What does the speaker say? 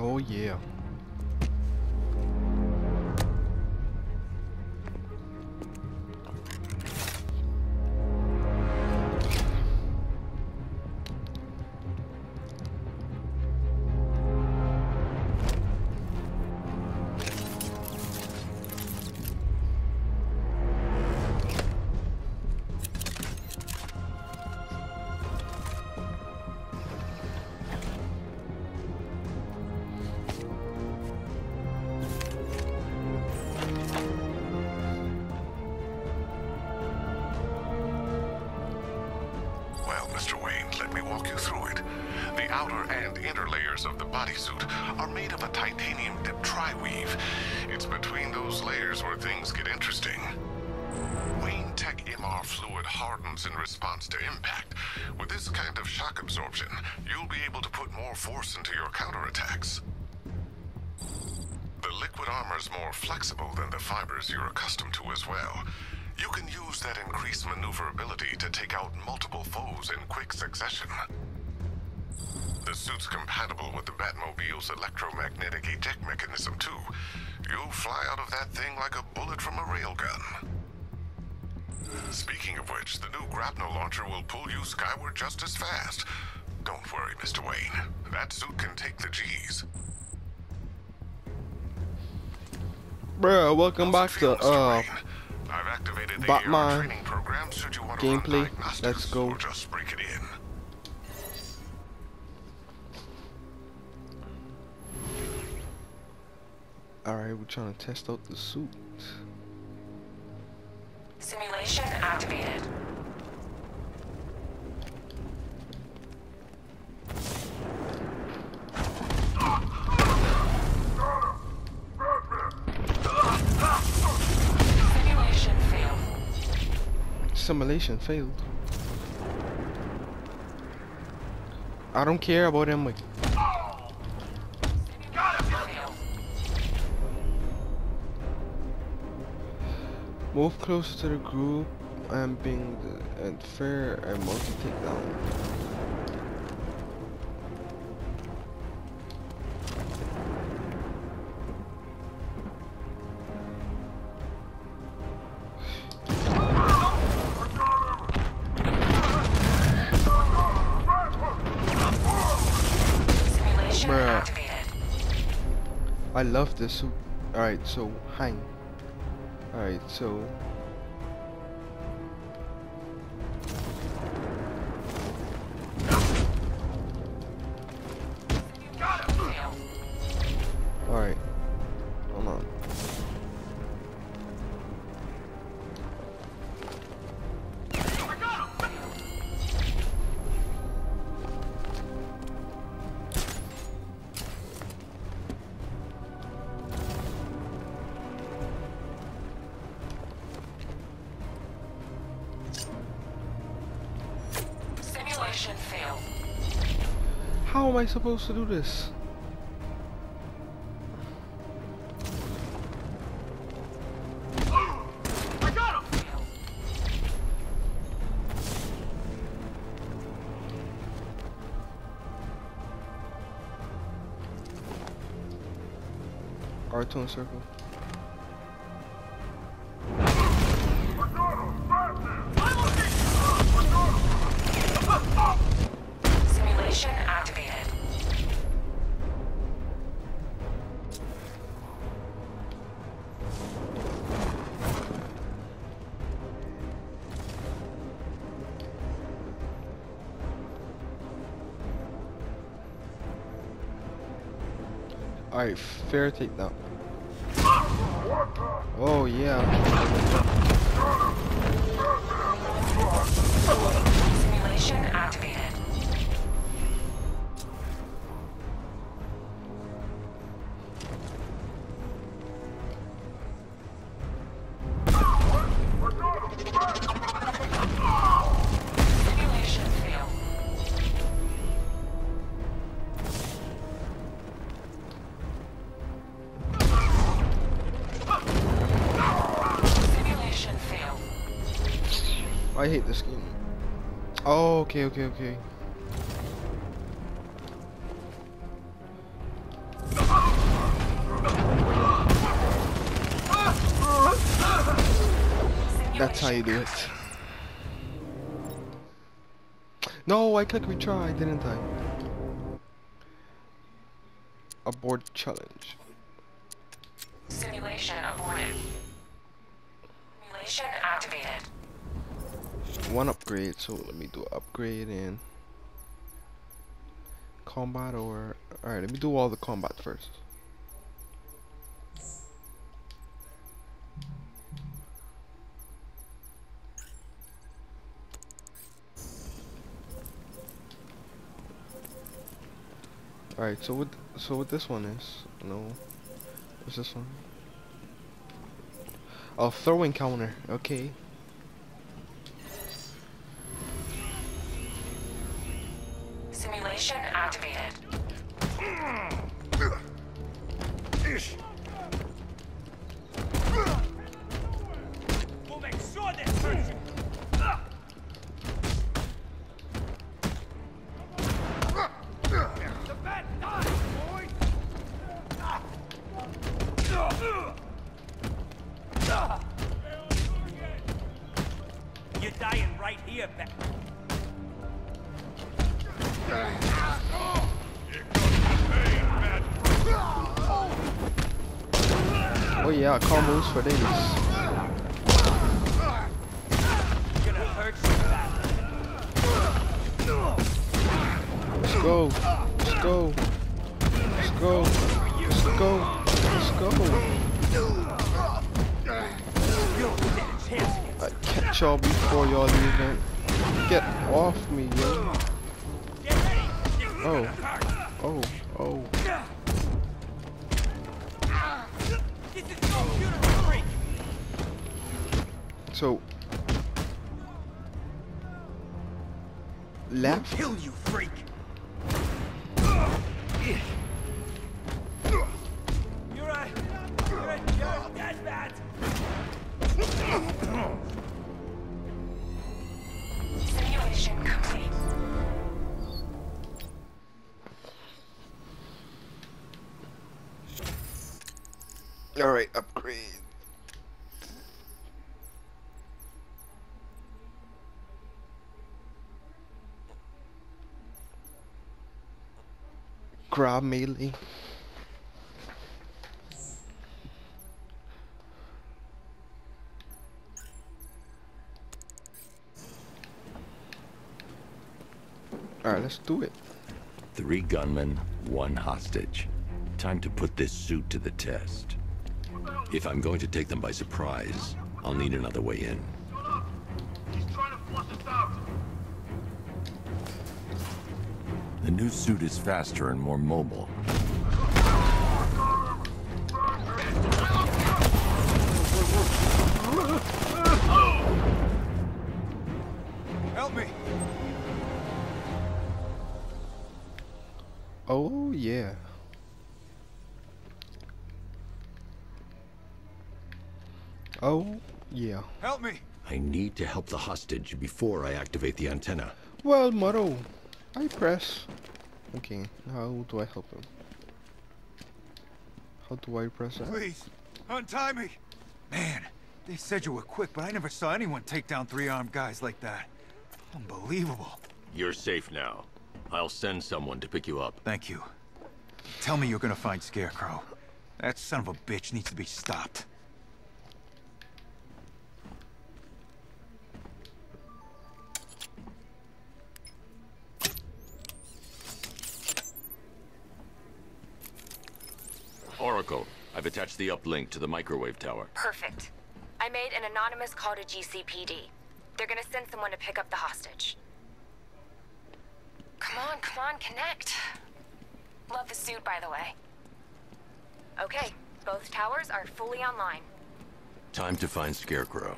Oh yeah. Through it. The outer and inner layers of the bodysuit are made of a titanium dip tri-weave. It's between those layers where things get interesting. Wayne Tech MR fluid hardens in response to impact. With this kind of shock absorption, you'll be able to put more force into your counterattacks. The liquid armor's more flexible than the fibers you're accustomed to as well. You can use that increased maneuverability to take out multiple foes in quick succession. The suit's compatible with the Batmobile's electromagnetic eject mechanism, too. You'll fly out of that thing like a bullet from a railgun. Speaking of which, the new grapnel launcher will pull you skyward just as fast. Don't worry, Mr. Wayne. That suit can take the G's. Bruh, welcome back to uh Wayne? I've activated the Batman training program should you want to gameplay. Let's go. Alright, we're trying to test out the suit. Simulation activated. Simulation failed. Simulation failed. I don't care about him move closer to the group and being the, and fear and multi takedown. Simulation Bruh. activated. I love this. Alright, so hang. Alright, so alright. How am I supposed to do this? R2 circle. Alright, fear takedown. Oh yeah. Simulation activated. I hate this game. Oh, okay, okay, okay. That's how you do it. No, I clicked retry, didn't I? Abort challenge. Simulation aborted. Simulation activated. One upgrade, so let me do upgrade and combat or alright, let me do all the combat first. Alright, so what so what this one is, no. What's this one? Oh throwing counter, okay. We'll make sure this hurts you. The bat dies, boys! You're dying right here, bat. Oh yeah, combos for days. Let's go. Let's go. Let's go. Let's go. Let's go. I catch y'all before y'all leave man. Get off me, yo. Oh. Oh, oh. So left. Kill you, freak! You're a... You're a... You're a! Simulation complete. All right, upgrade. Grab melee. Alright, let's do it. Three gunmen, one hostage. Time to put this suit to the test. If I'm going to take them by surprise, I'll need another way in. The new suit is faster and more mobile. Help me! Oh yeah. Oh yeah. Help me! I need to help the hostage before I activate the antenna. Well, Moro, I press. Okay, how do I help him? How do I press that? Please, untie me. Man, they said you were quick, but I never saw anyone take down three armed guys like that. Unbelievable. You're safe now. I'll send someone to pick you up. Thank you. Tell me you're gonna find Scarecrow. That son of a bitch needs to be stopped. The uplink to the microwave tower. Perfect. I made an anonymous call to GCPD. They're gonna send someone to pick up the hostage. Come on, come on, connect. Love the suit, by the way. Okay, both towers are fully online. Time to find Scarecrow.